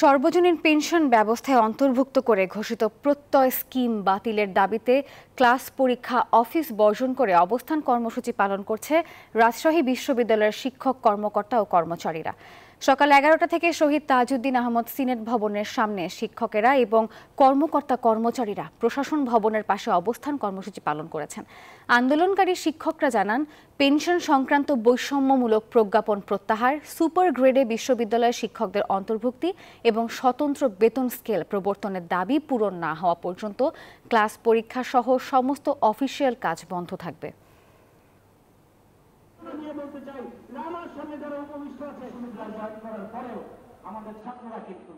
সর্বজনীন পেনশন ব্যবস্থায় অন্তর্ভুক্ত করে ঘোষিত প্রত্যয় স্কিম বাতিলের দাবিতে ক্লাস পরীক্ষা, অফিস বর্জন করে অবস্থান কর্মসূচি পালন করছে রাজশাহী বিশ্ববিদ্যালয়ের শিক্ষক, কর্মকর্তা ও কর্মচারীরা। সকাল এগারোটা থেকে শহীদ তাজউদ্দিন আহমদ সিনেট ভবনের সামনে শিক্ষকেরা এবং কর্মকর্তা কর্মচারীরা প্রশাসন ভবনের পাশে অবস্থান কর্মসূচি পালন করেছেন। আন্দোলনকারী শিক্ষকরা জানান, পেনশন সংক্রান্ত বৈষম্যমূলক প্রজ্ঞাপন প্রত্যাহার, সুপার গ্রেডে বিশ্ববিদ্যালয়ের শিক্ষকদের অন্তর্ভুক্তি এবং স্বতন্ত্র বেতন স্কেল প্রবর্তনের দাবি পূরণ না হওয়া পর্যন্ত ক্লাস পরীক্ষা সহ সমস্ত অফিসিয়াল কাজ বন্ধ থাকবে। যারা উপবিষ্ট আছে করার পরেও আমাদের ছাত্ররা কিন্তু